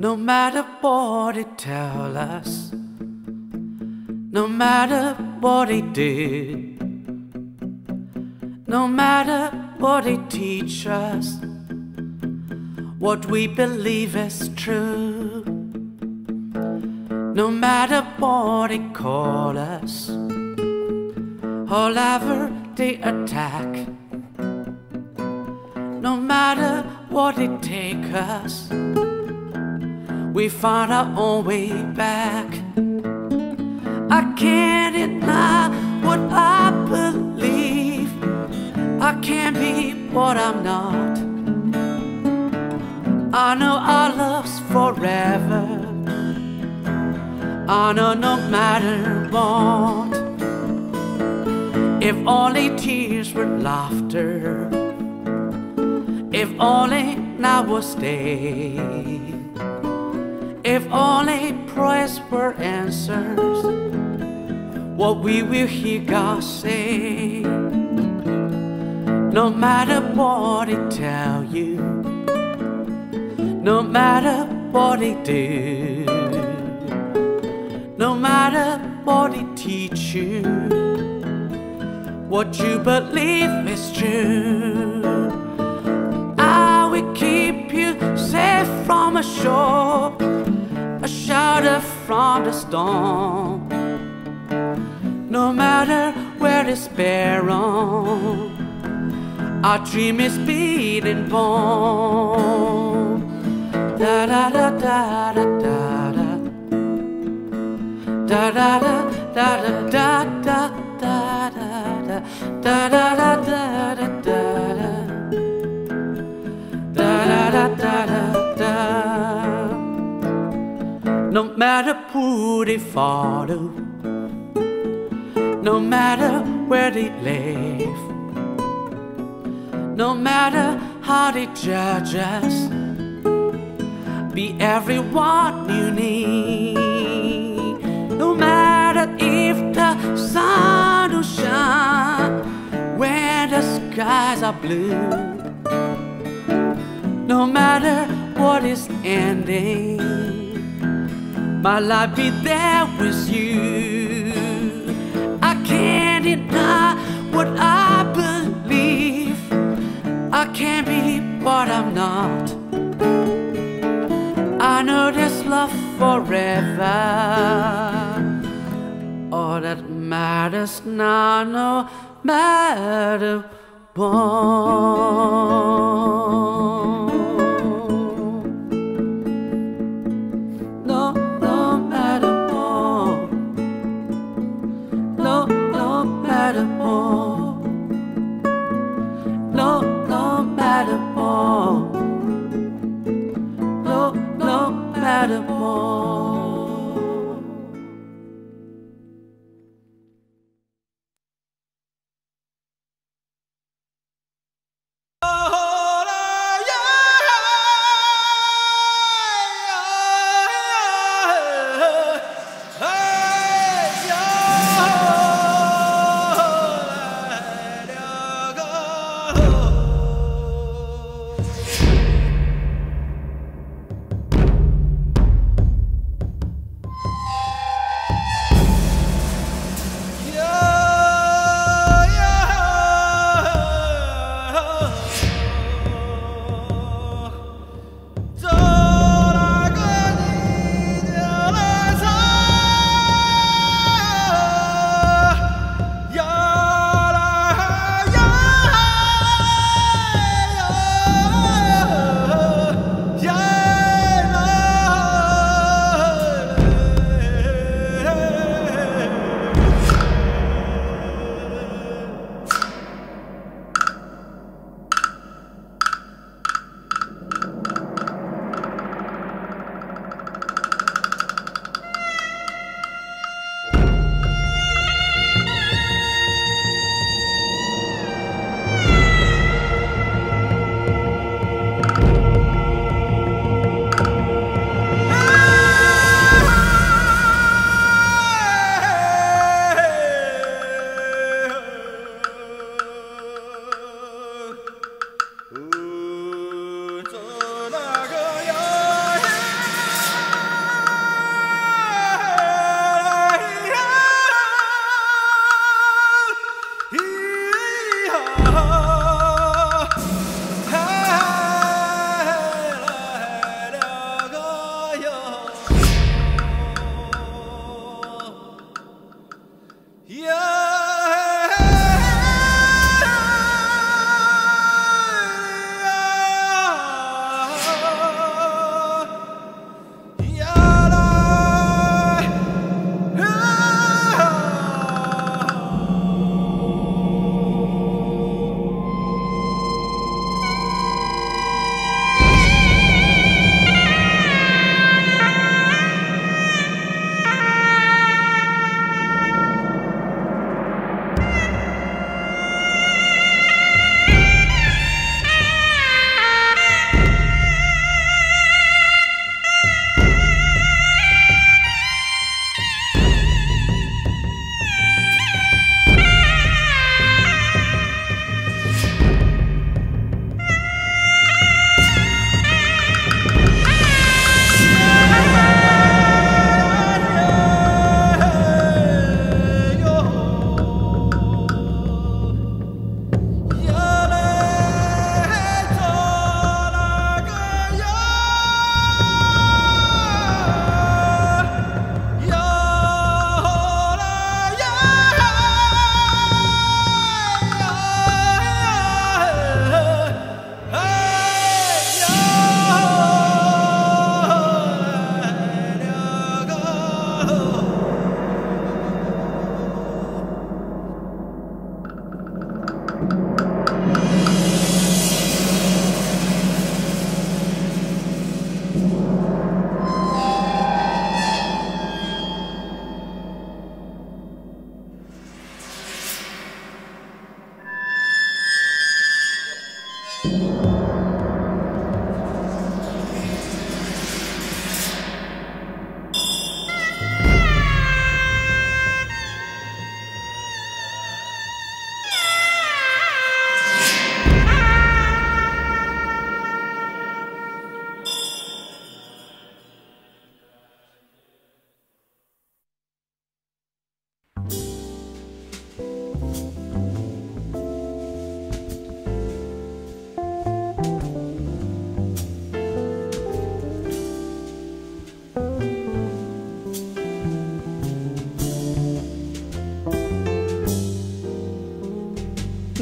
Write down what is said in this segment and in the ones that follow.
No matter what they tell us, no matter what they did, no matter what they teach us, what we believe is true. No matter what they call us, or ever they attack, no matter what it takes us we find our own way back. I can't deny what I believe. I can't be what I'm not. I know our love's forever. I know no matter what. If only tears were laughter. If only now will stay. If only prayers were answers, what we will hear God say. No matter what they tell you, no matter what they do, no matter what they teach you, what you believe is true. I will keep you safe from a shore a shelter from the storm. No matter where it's barren, our dream is beating born. Da da da da da da. Da da da da da da da no matter who they follow, no matter where they live, no matter how they judge us, be everyone you need. No matter if the sun will shine the skies are blue, no matter what is ending my life be there with you. I can't deny what I believe. I can't be what I'm not. I know there's love forever. All that matters now, no marijuana.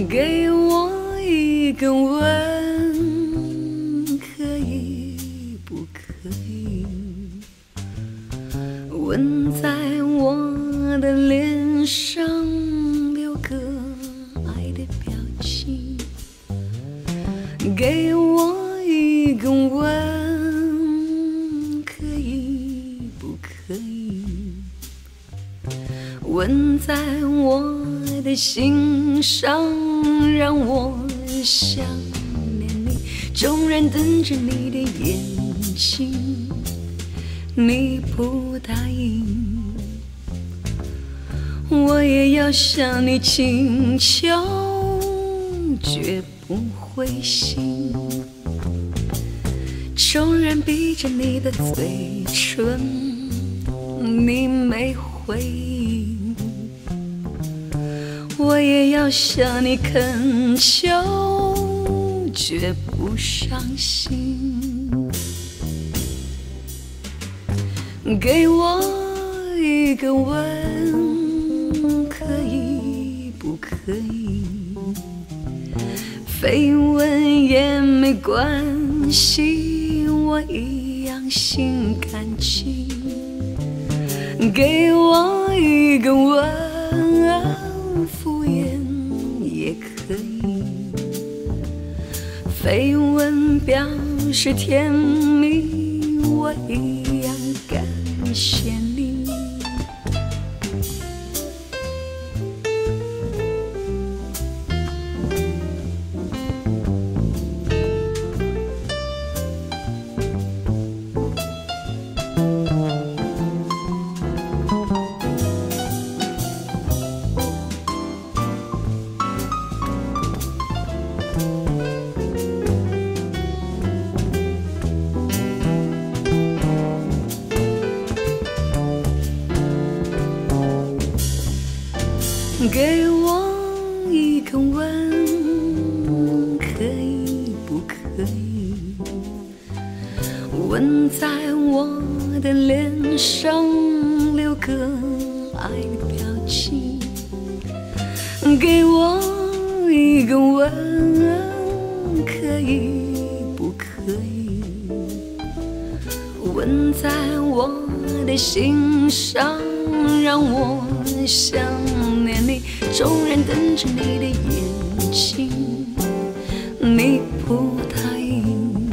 给我一个吻要向你请求，绝不灰心。众人闭着你的嘴唇，你没回应。我也要向你恳求，绝不伤心。给我一个吻，可以不可以？飞吻也没关系，我一样心甘情。给我一个吻。敷衍也可以，绯闻表示甜蜜，我一给我一个吻，可以不可以？吻在我的心上，让我想念你。众人瞪着你的眼睛，你不答应，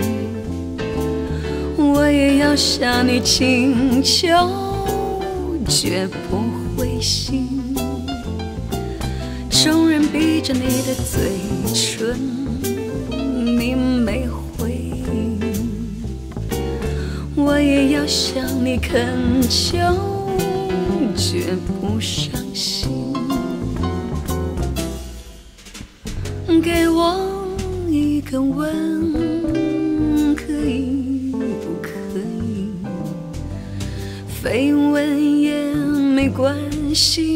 我也要向你请求，绝不灰心。闭着你的嘴唇，你没回应，我也要向你恳求，绝不伤心。给我一个吻，可以不可以？绯闻也没关系，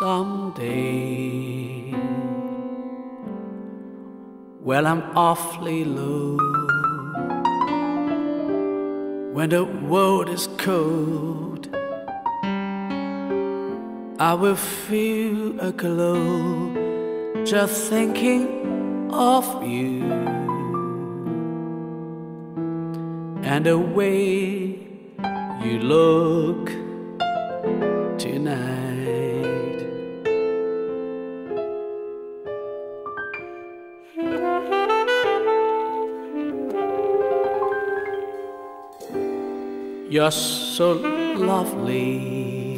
someday. Well, I'm awfully low when the world is cold. I will feel a glow just thinking of you and the way you look tonight. You're so lovely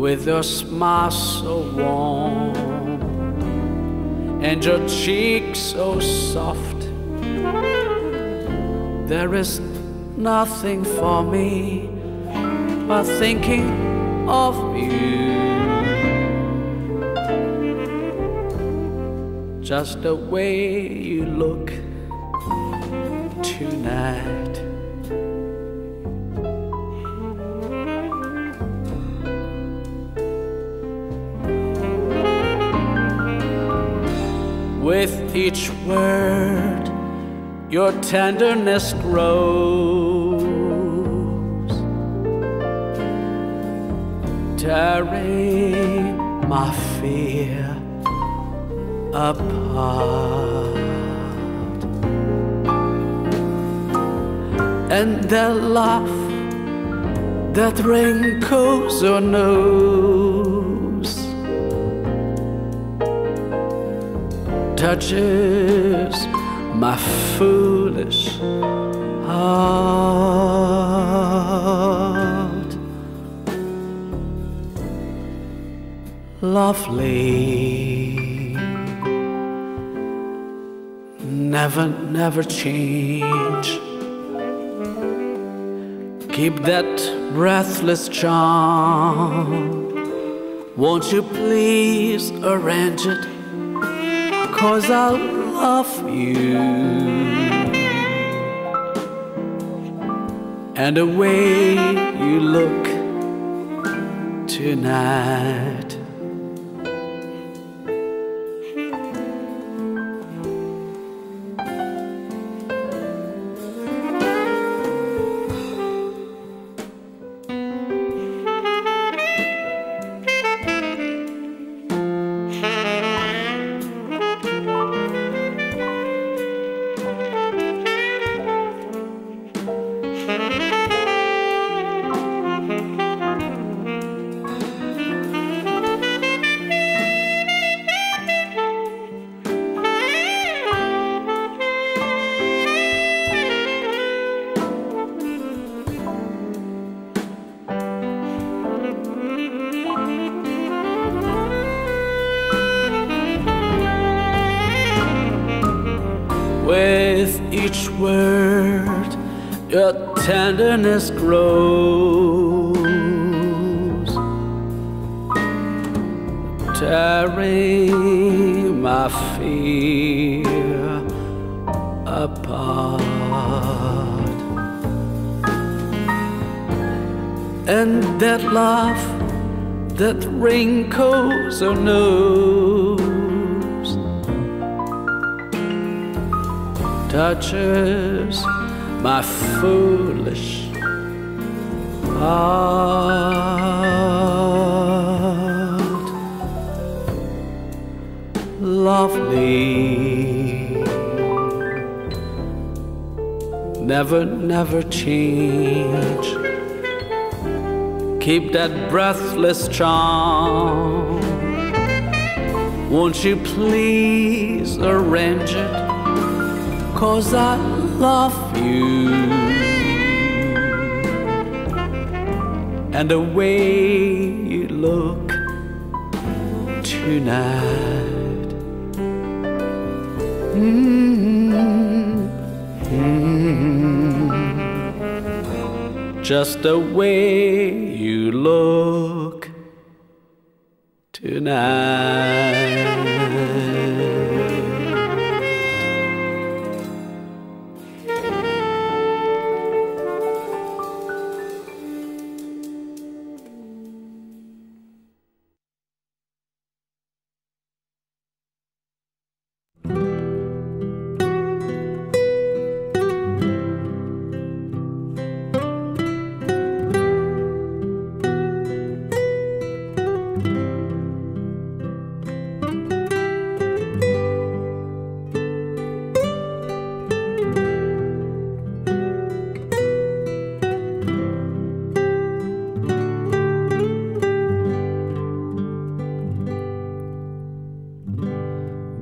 with your smile so warm and your cheek so soft. There is nothing for me but thinking of you. Just the way you look tonight. With each word, your tenderness grows, tearing my fear apart. And that laugh that wrinkles your nose touches my foolish heart. Lovely, never, never change. Keep that breathless charm. Won't you please arrange it? Cause I love you. And the way you look tonight. Lovely, never, never change. Keep that breathless charm. Won't you please arrange it? Cause I love you. And the way you look tonight. Mm-hmm. Just the way you look tonight.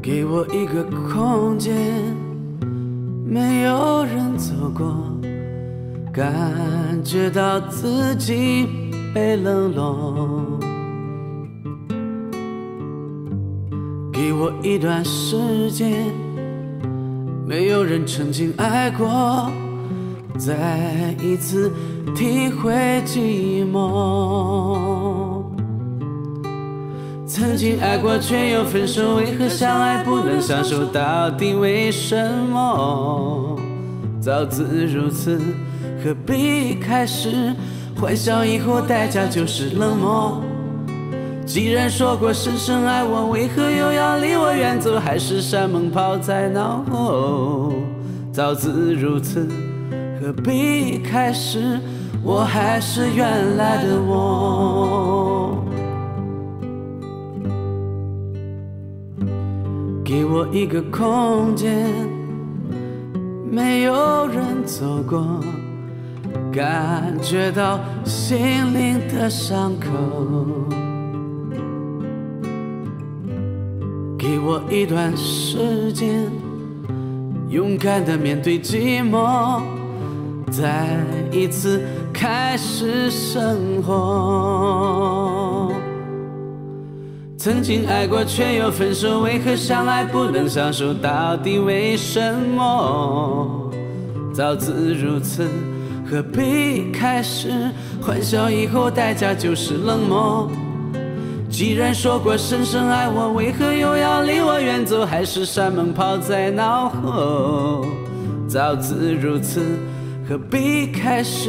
给我一个空间，没有人走过，感觉到自己被冷落。给我一段时间，没有人曾经爱过，再一次体会寂寞。曾经爱过，却又分手，为何相爱不能相守？到底为什么？早知如此，何必开始？欢笑以后，代价就是冷漠。既然说过深深爱我，为何又要离我远走？海誓山盟抛在脑后？早知如此，何必开始？我还是原来的我。给我一个空间，没有人走过，感觉到心灵的伤口。给我一段时间，勇敢的面对寂寞，再一次开始生活。曾经爱过，却又分手，为何相爱不能相守？到底为什么？早知如此，何必开始？欢笑以后，代价就是冷漠。既然说过深深爱我，为何又要离我远走？还是山盟抛在脑后？早知如此，何必开始？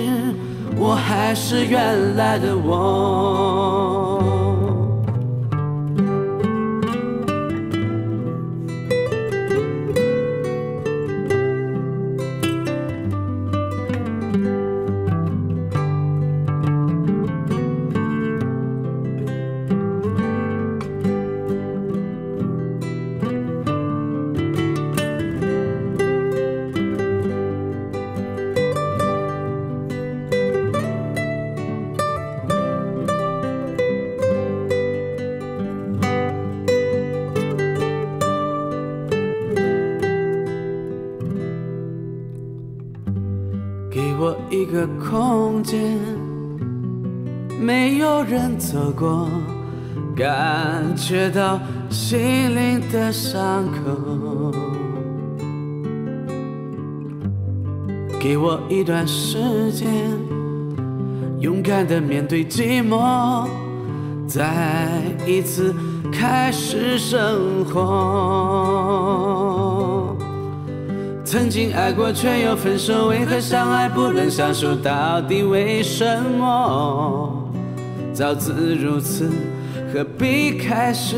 我还是原来的我。走过，感觉到心灵的伤口。给我一段时间，勇敢的面对寂寞，再一次开始生活。曾经爱过，却又分手，为何相爱不能相守？到底为什么？早知如此，何必开始？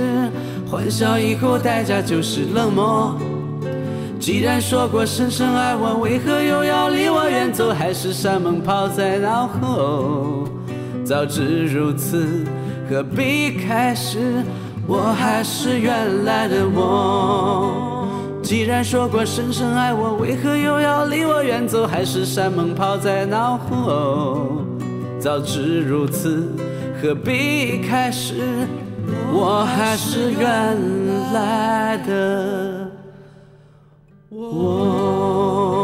欢笑以后，代价就是冷漠。既然说过深深爱我，为何又要离我远走？还是山盟抛在脑后？早知如此，何必开始？我还是原来的我。既然说过深深爱我，为何又要离我远走？还是山盟抛在脑后？早知如此，何必开始？我还是原来的我。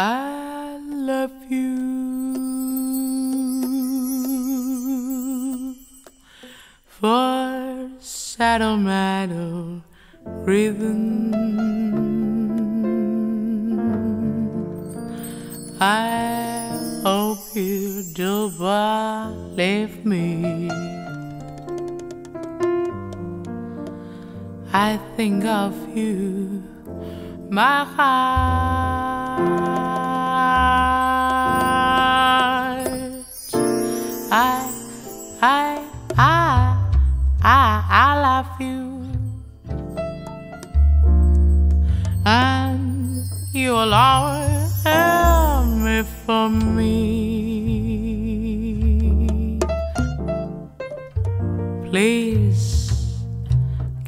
I love you for Saddle rhythm. I hope you do believe me. I think of you, my heart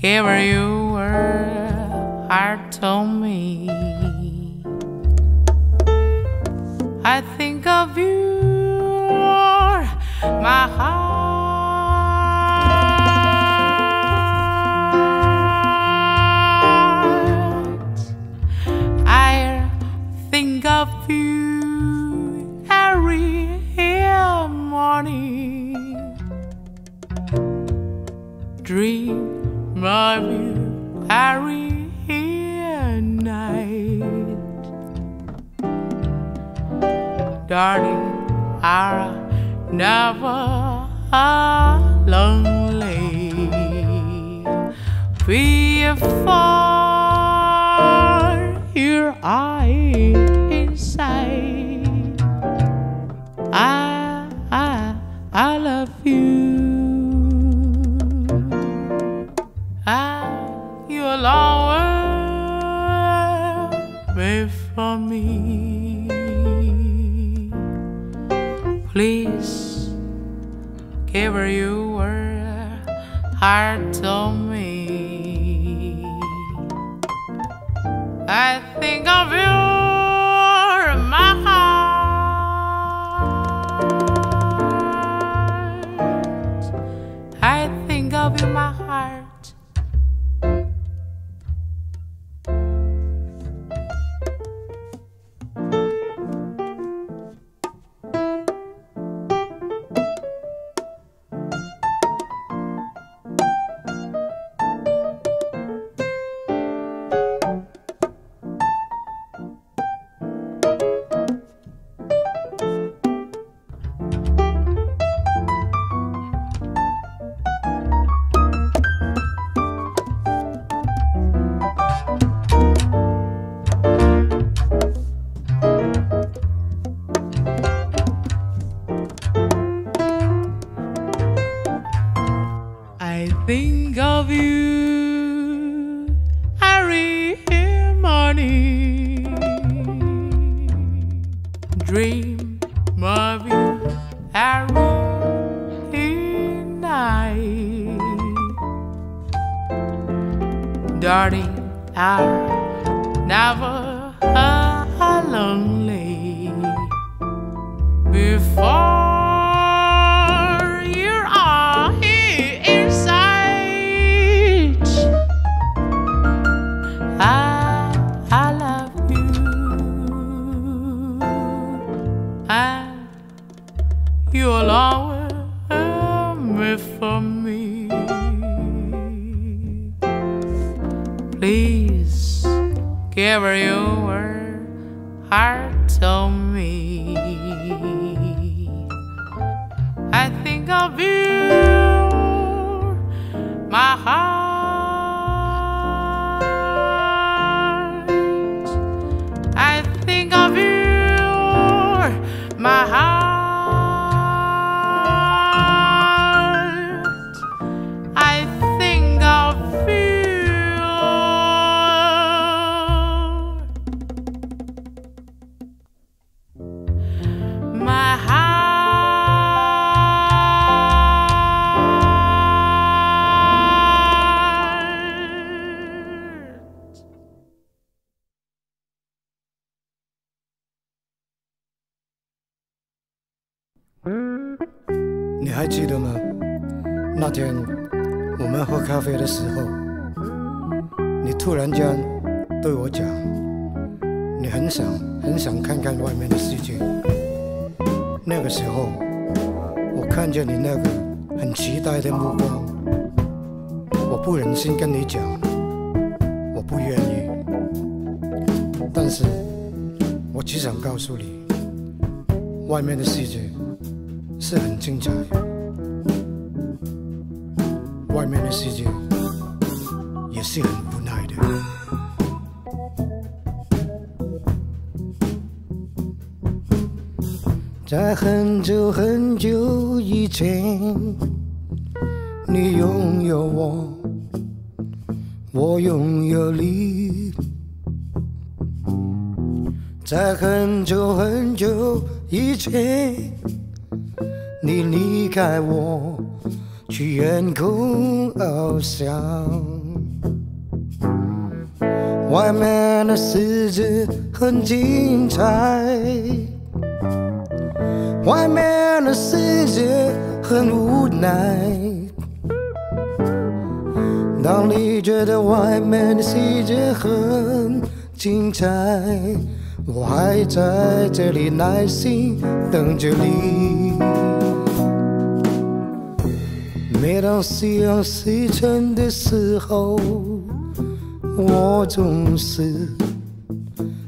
Here are you. Darling, I'm never lonely before your eyes inside. I, I, I love you. I, you'll always be for me. Give her your heart to me. I think of you, 还记得吗？那天我们喝咖啡的时候，你突然间对我讲，你很想很想看看外面的世界。那个时候，我看见你那个很期待的目光，我不忍心跟你讲，我不愿意，但是我只想告诉你，外面的世界。是很精彩，面的世界也是很无奈的。在很久很久以前，你拥有我，我拥有你。在很久很久以前。你离开我，去远空翱翔。外面的世界很精彩，外面的世界很无奈。当你觉得外面的世界很精彩，我还在这里耐心等着你。每当夕阳西沉的时候。我总是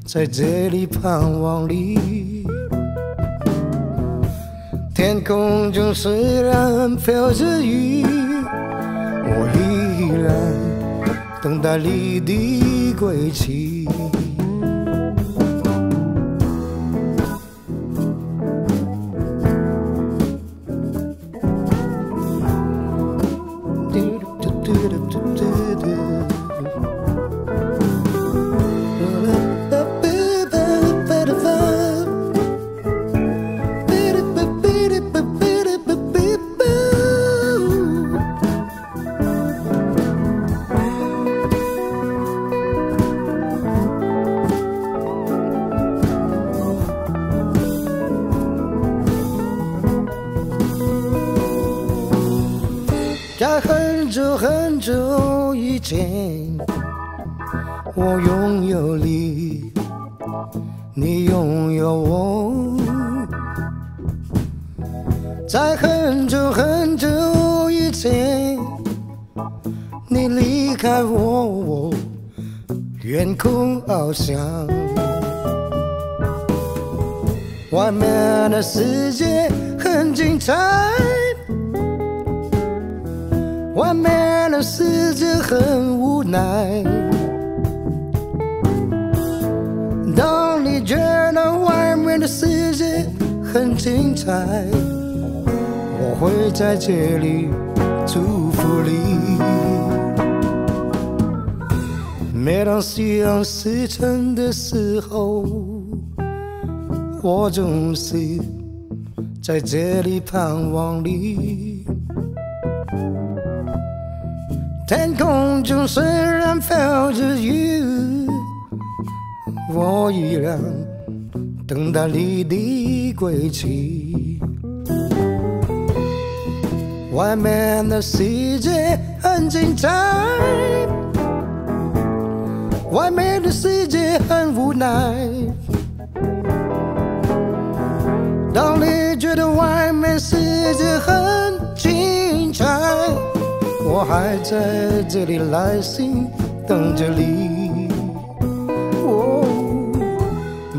在这里盼望你。天空中虽然飘着雨，我依然等待你的归期。在很久很久以前，你离开我，我远空翱翔。外面的世界很精彩。外面的世界很无奈。很精彩，我会在这里祝福你。每当夕阳西沉的时候，我总是在这里盼望你。天空中虽然飘着雨，我依然等待你的归期。外面的世界很精彩，外面的世界很无奈。当你觉得外面世界很精彩。我还在这里耐心等着你。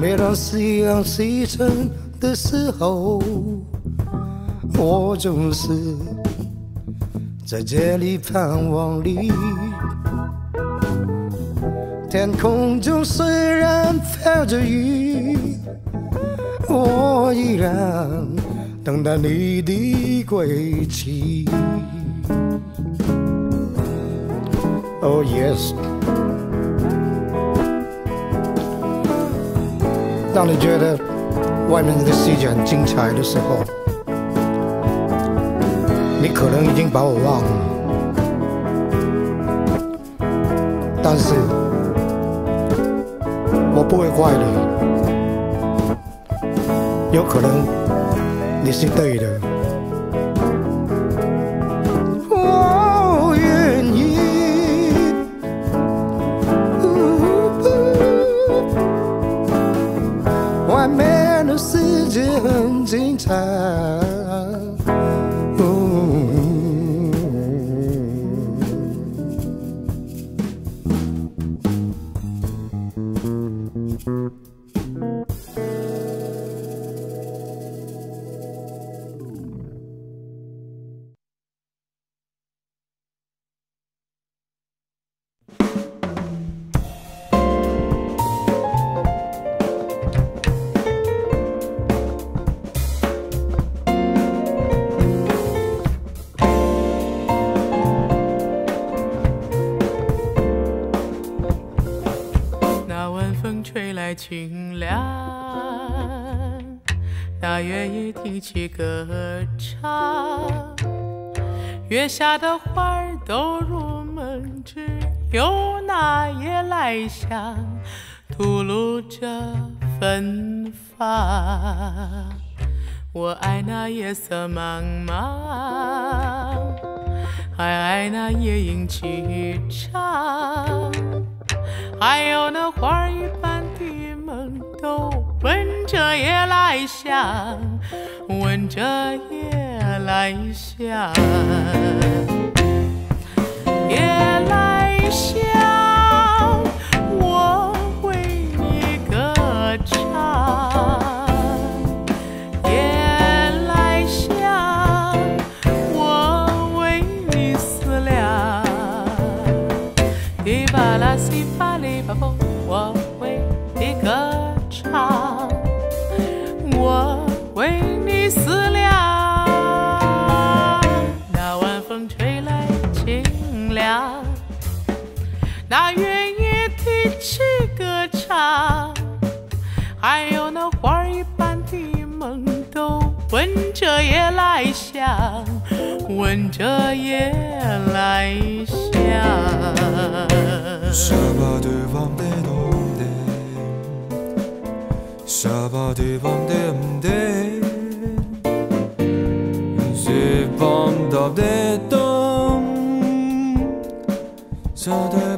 每当夕阳西沉的时候，我总是在这里盼望你。天空中虽然飘着雨，我依然等待你的归期。Oh yes。当你觉得外面的世界很精彩的时候，你可能已经把我忘了，但是我不会怪你，有可能你是对的。清凉，那月夜提起歌唱，月下的花儿都入梦，只有那夜来香吐露着芬芳。我爱那夜色茫茫，还爱那夜莺齐唱，还有那花儿一般的都闻着夜来香，闻着夜来香，夜来香，还有那花儿一般的梦，都闻着夜来香，闻着夜来香。巴的东，巴的，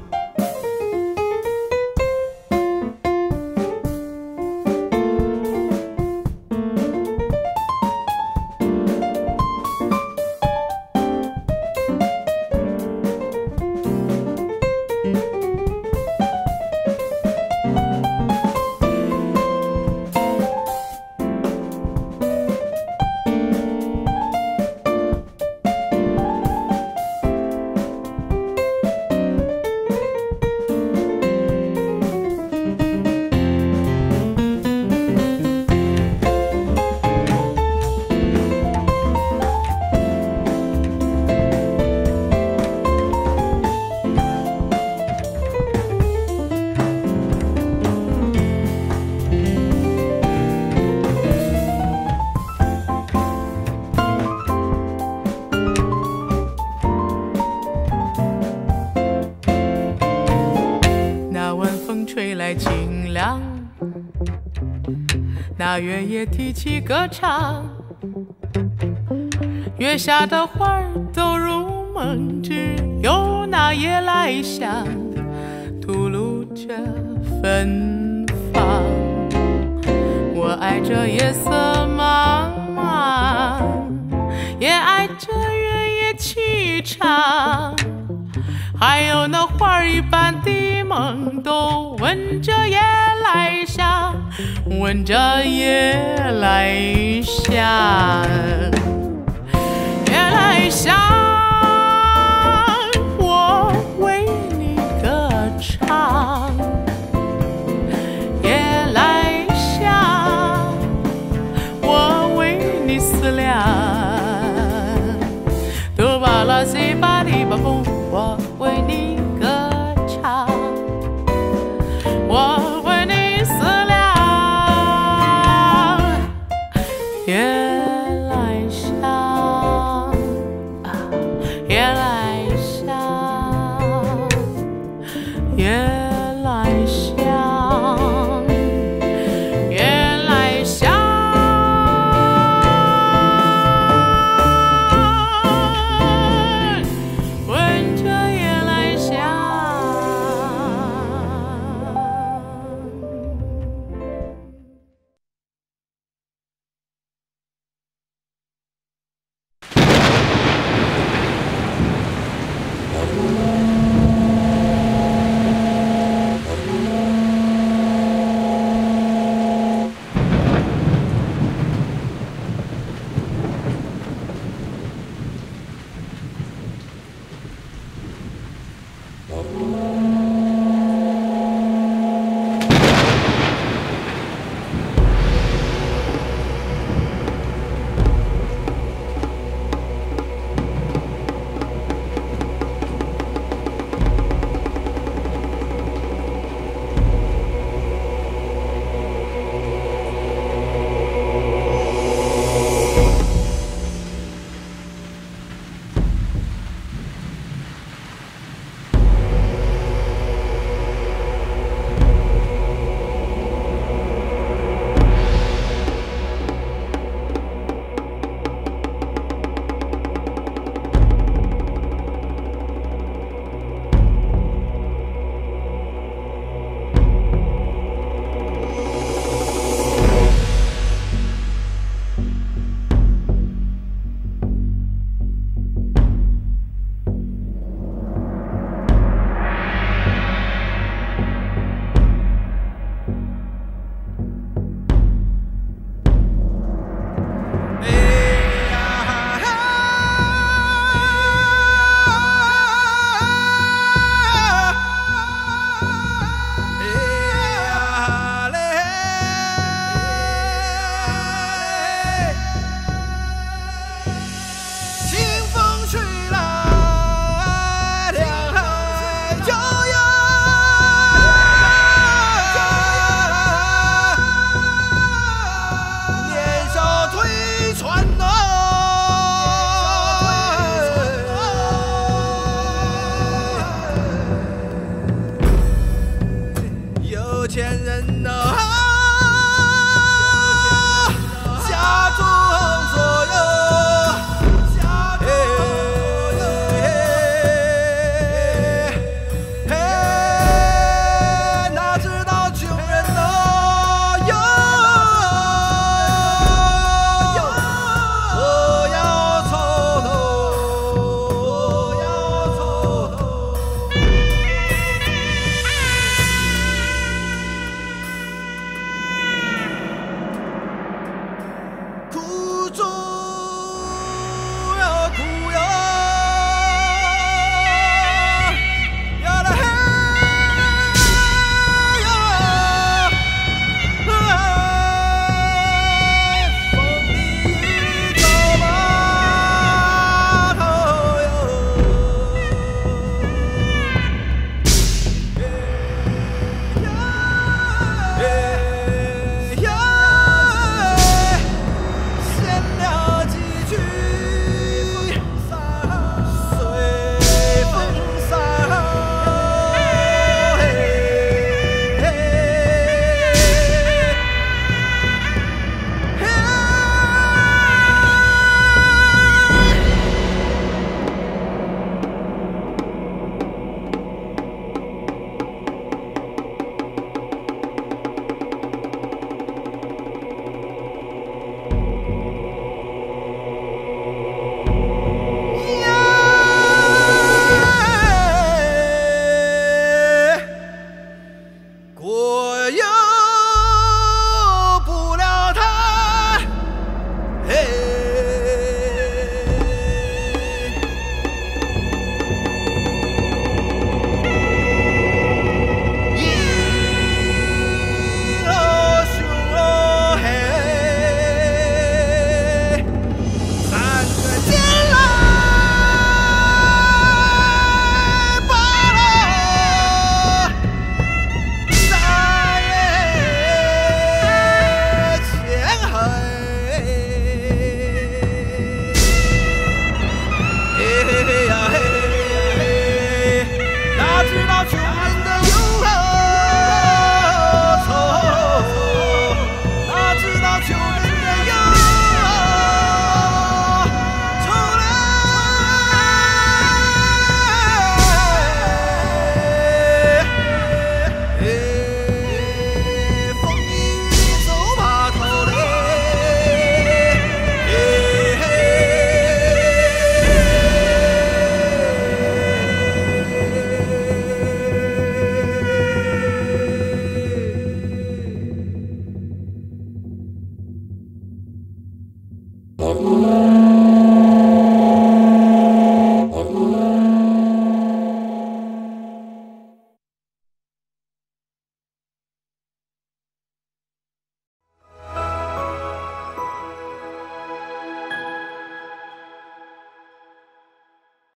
那月夜提起歌唱，月下的花儿都入梦，只有那夜来香吐露着芬芳。我爱这夜色茫茫，也爱这月夜凄长。还有那花儿一闻着夜来香，夜来香，